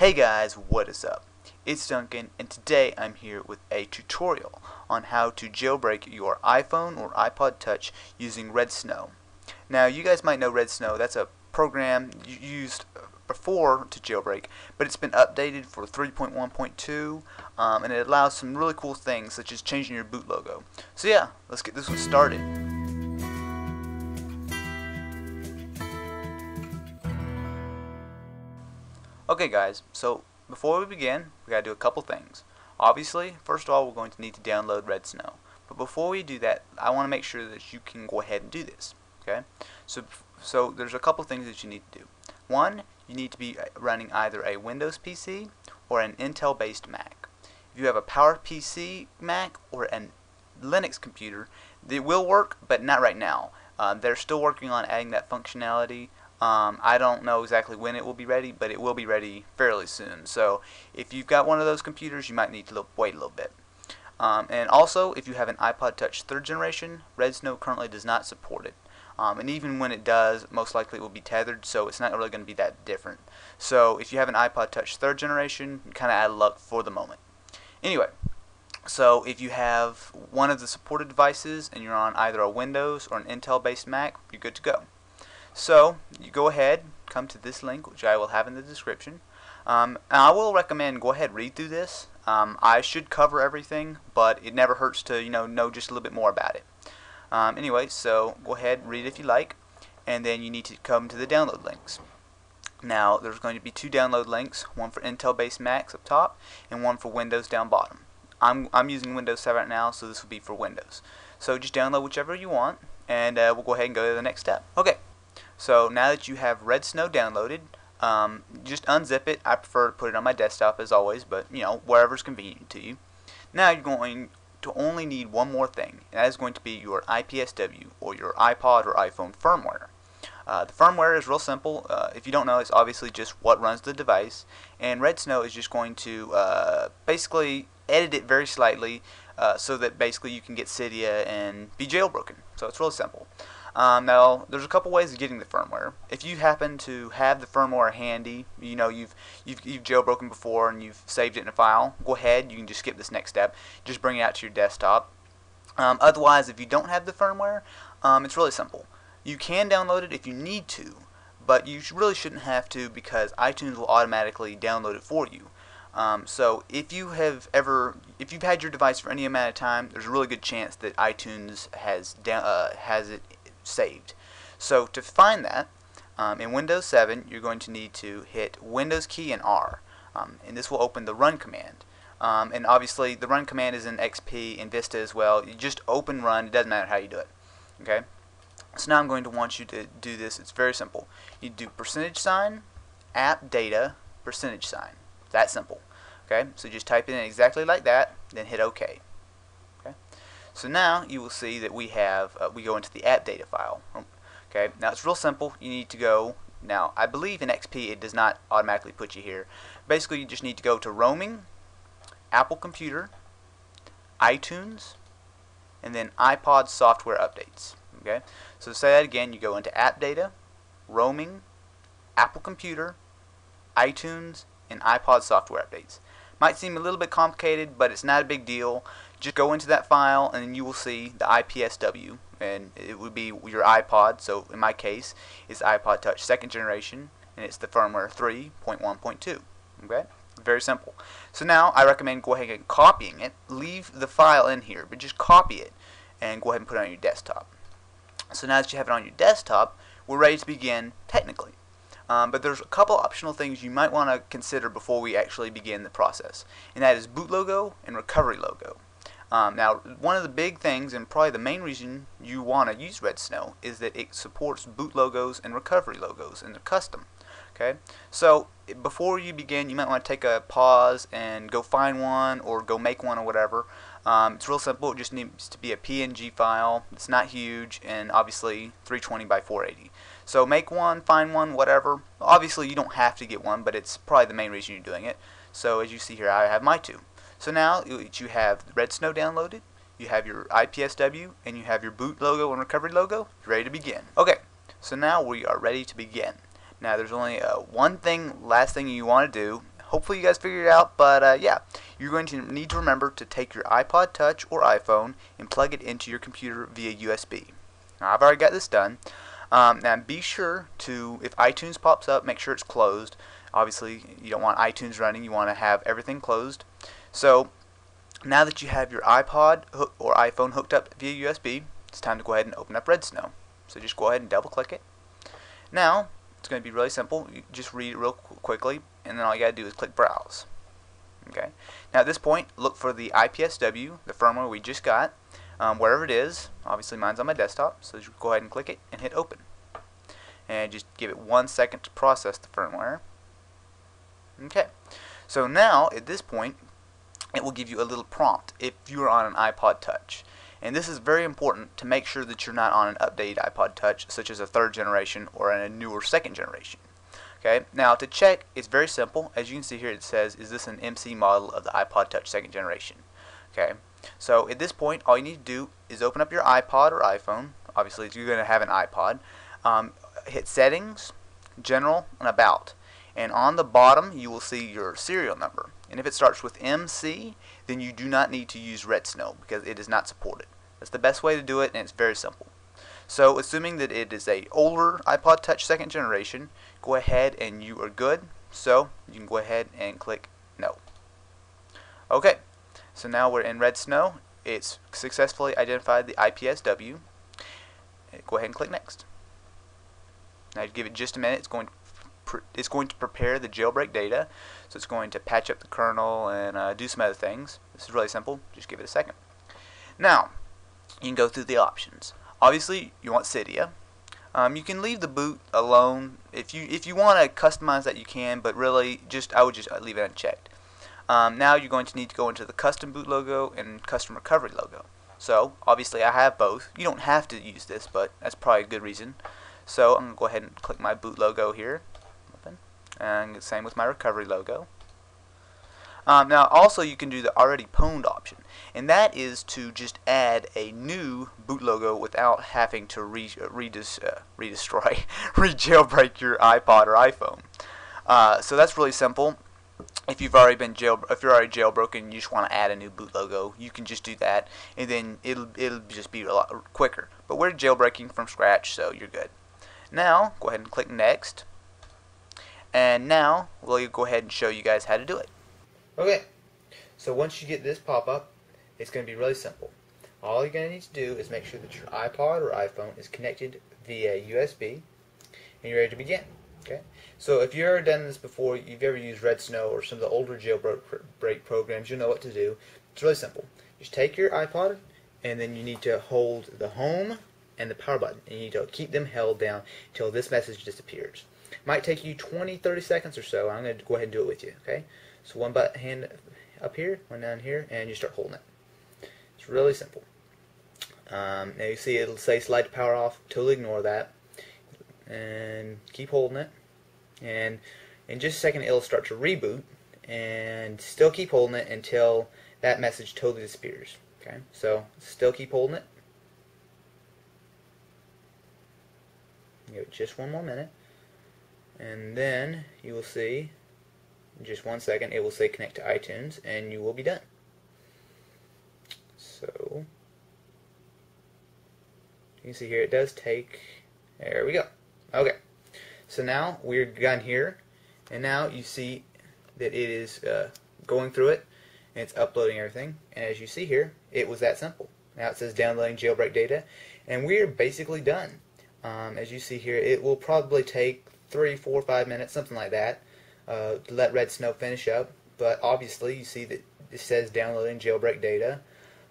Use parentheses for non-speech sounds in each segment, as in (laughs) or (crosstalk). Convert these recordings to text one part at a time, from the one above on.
Hey guys, what is up? It's Duncan and today I'm here with a tutorial on how to jailbreak your iPhone or iPod Touch using Redsn0w. Now you guys might know Redsn0w, that's a program used before to jailbreak, but it's been updated for 3.1.2 um, and it allows some really cool things such as changing your boot logo. So yeah, let's get this one started. Okay guys, so before we begin, we gotta do a couple things. Obviously, first of all, we're going to need to download Redsn0w. But before we do that, I want to make sure that you can go ahead and do this. Okay, so so there's a couple things that you need to do. One, you need to be running either a Windows PC or an Intel-based Mac. If you have a PowerPC Mac or a Linux computer, it will work, but not right now. Uh, they're still working on adding that functionality. Um, I don't know exactly when it will be ready, but it will be ready fairly soon. So if you've got one of those computers, you might need to wait a little bit. Um, and also, if you have an iPod Touch 3rd generation, Redsn0w currently does not support it. Um, and even when it does, most likely it will be tethered, so it's not really going to be that different. So if you have an iPod Touch 3rd generation, kind of out of luck for the moment. Anyway, so if you have one of the supported devices and you're on either a Windows or an Intel based Mac, you're good to go. So you go ahead, come to this link, which I will have in the description. Um, and I will recommend go ahead read through this. Um, I should cover everything, but it never hurts to you know know just a little bit more about it. Um, anyway, so go ahead read if you like, and then you need to come to the download links. Now there's going to be two download links, one for Intel-based Macs up top, and one for Windows down bottom. I'm I'm using Windows 7 right now, so this will be for Windows. So just download whichever you want, and uh, we'll go ahead and go to the next step. Okay. So now that you have Redsn0w downloaded, um, just unzip it. I prefer to put it on my desktop as always, but you know, wherever's convenient to you. Now you're going to only need one more thing, and that is going to be your IPSW or your iPod or iPhone firmware. Uh, the firmware is real simple. Uh, if you don't know, it's obviously just what runs the device, and Redsn0w is just going to uh, basically edit it very slightly uh, so that basically you can get Cydia and be jailbroken. So it's really simple. Um, now, there's a couple ways of getting the firmware. If you happen to have the firmware handy, you know you've, you've you've jailbroken before and you've saved it in a file, go ahead. You can just skip this next step. Just bring it out to your desktop. Um, otherwise, if you don't have the firmware, um, it's really simple. You can download it if you need to, but you really shouldn't have to because iTunes will automatically download it for you. Um, so if you have ever, if you've had your device for any amount of time, there's a really good chance that iTunes has uh, has it saved. So to find that, um, in Windows 7, you're going to need to hit Windows key and R. Um, and this will open the run command. Um, and obviously, the run command is in XP and Vista as well. You just open run. It doesn't matter how you do it. Okay. So now I'm going to want you to do this. It's very simple. You do percentage sign, app data, percentage sign. That simple. Okay. So just type it in exactly like that, then hit OK. So now you will see that we have, uh, we go into the app data file. Okay, now it's real simple. You need to go, now I believe in XP it does not automatically put you here. Basically you just need to go to roaming, Apple Computer, iTunes, and then iPod software updates. Okay, so to say that again, you go into app data, roaming, Apple Computer, iTunes, and iPod software updates. Might seem a little bit complicated, but it's not a big deal just go into that file and you will see the IPSW and it would be your iPod. So in my case it's iPod Touch second generation and it's the firmware 3.1.2 okay? Very simple. So now I recommend go ahead and copying it. Leave the file in here but just copy it and go ahead and put it on your desktop. So now that you have it on your desktop we're ready to begin technically. Um, but there's a couple optional things you might want to consider before we actually begin the process and that is boot logo and recovery logo um, now, one of the big things, and probably the main reason you want to use Redsn0w, is that it supports boot logos and recovery logos, and they're custom. Okay, so before you begin, you might want to take a pause and go find one or go make one or whatever. Um, it's real simple. It just needs to be a PNG file. It's not huge, and obviously 320 by 480. So make one, find one, whatever. Obviously, you don't have to get one, but it's probably the main reason you're doing it. So as you see here, I have my two. So now you have Redsn0w downloaded, you have your IPSW, and you have your boot logo and recovery logo. You're ready to begin. Okay, so now we are ready to begin. Now there's only uh, one thing, last thing you want to do. hopefully you guys figured it out. But uh, yeah, you're going to need to remember to take your iPod Touch or iPhone and plug it into your computer via USB. Now, I've already got this done. Um, now be sure to, if iTunes pops up, make sure it's closed. Obviously, you don't want iTunes running. You want to have everything closed. So now that you have your iPod or iPhone hooked up via USB, it's time to go ahead and open up Redsn0w. So just go ahead and double click it. Now, it's going to be really simple. You just read it real quickly, and then all you got to do is click Browse. Okay. Now at this point, look for the IPSW, the firmware we just got, um, wherever it is. Obviously, mine's on my desktop, so just go ahead and click it and hit Open. And just give it one second to process the firmware. Okay. So now, at this point, it will give you a little prompt if you are on an iPod Touch. And this is very important to make sure that you're not on an updated iPod Touch, such as a third generation or a newer second generation. Okay, now to check, it's very simple. As you can see here, it says, is this an MC model of the iPod Touch second generation? Okay, so at this point, all you need to do is open up your iPod or iPhone. Obviously, you're going to have an iPod. Um, hit Settings, General, and About. And on the bottom, you will see your serial number. And if it starts with MC, then you do not need to use Redsn0w because it is not supported. That's the best way to do it, and it's very simple. So, assuming that it is a older iPod Touch second generation, go ahead and you are good. So, you can go ahead and click No. Okay, so now we're in Redsn0w. It's successfully identified the IPSW. Go ahead and click Next. Now, give it just a minute. It's going to it's going to prepare the jailbreak data. So it's going to patch up the kernel and uh, do some other things. This is really simple. Just give it a second. Now, you can go through the options. Obviously, you want Cydia. Um, you can leave the boot alone. If you if you want to customize that, you can. But really, just I would just leave it unchecked. Um, now you're going to need to go into the custom boot logo and custom recovery logo. So obviously I have both. You don't have to use this, but that's probably a good reason. So I'm going to go ahead and click my boot logo here and same with my recovery logo. Um, now also you can do the already pwned option and that is to just add a new boot logo without having to re, uh, redis, uh, redestroy, (laughs) re-jailbreak your iPod or iPhone. Uh, so that's really simple. If you've already been jail, if you're already jailbroken, you just want to add a new boot logo, you can just do that, and then it'll it'll just be a lot quicker. But we're jailbreaking from scratch, so you're good. Now go ahead and click next. And now we'll go ahead and show you guys how to do it. Okay, so once you get this pop-up, it's going to be really simple. All you're going to need to do is make sure that your iPod or iPhone is connected via USB, and you're ready to begin. Okay, so if you've ever done this before, you've ever used Redsn0w or some of the older jailbreak programs, you'll know what to do. It's really simple. Just take your iPod, and then you need to hold the home and the power button, and you need to keep them held down until this message disappears. Might take you 20, 30 seconds or so. I'm going to go ahead and do it with you, okay? So one button hand up here, one down here, and you start holding it. It's really simple. Um, now you see it'll say slide to power off. Totally ignore that. And keep holding it. And in just a second it'll start to reboot. And still keep holding it until that message totally disappears. Okay, so still keep holding it. Give it just one more minute and then you will see just one second it will say connect to iTunes and you will be done. So you can see here it does take there we go. Okay. So now we're done here and now you see that it is uh, going through it and it's uploading everything. And as you see here it was that simple. Now it says downloading jailbreak data and we're basically done. Um, as you see here it will probably take three, four, five minutes, something like that, uh, to let Redsn0w finish up. But obviously, you see that it says downloading jailbreak data.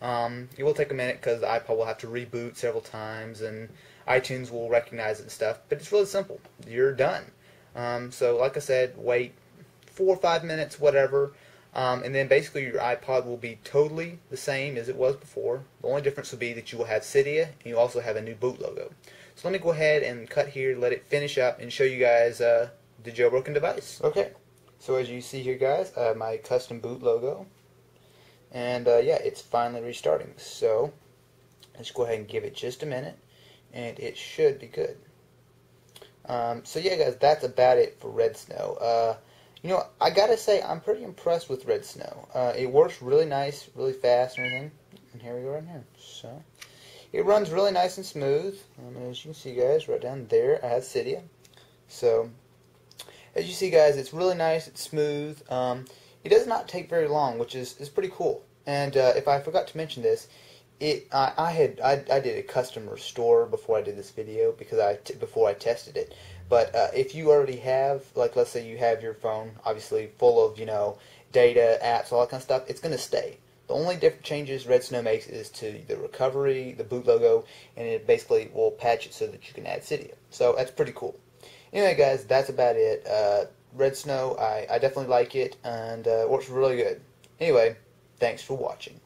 Um, it will take a minute because the iPod will have to reboot several times, and iTunes will recognize it and stuff. But it's really simple. You're done. Um, so, like I said, wait four or five minutes, whatever. Um, and then basically your iPod will be totally the same as it was before. The only difference will be that you will have Cydia and you also have a new boot logo. So let me go ahead and cut here, let it finish up, and show you guys uh, the jailbroken device. Okay, so as you see here guys, uh, my custom boot logo. And uh, yeah, it's finally restarting. So let's go ahead and give it just a minute, and it should be good. Um, so yeah guys, that's about it for Redsn0w. Uh, You know, I gotta say, I'm pretty impressed with Redsn0w. Uh, it works really nice, really fast and everything. And here we go right here. So, it runs really nice and smooth. Um, as you can see, guys, right down there, I have Cydia. So, as you see, guys, it's really nice, it's smooth. Um, it does not take very long, which is, is pretty cool. And uh, if I forgot to mention this, it I, I had I, I did a custom restore before I did this video because I before I tested it. But uh, if you already have like let's say you have your phone obviously full of you know data apps all that kind of stuff, it's gonna stay. The only different changes Redsn0w makes is to the recovery, the boot logo, and it basically will patch it so that you can add Cydia. So that's pretty cool. Anyway, guys, that's about it. Uh, Redsn0w, I, I definitely like it, and uh, works really good. Anyway, thanks for watching.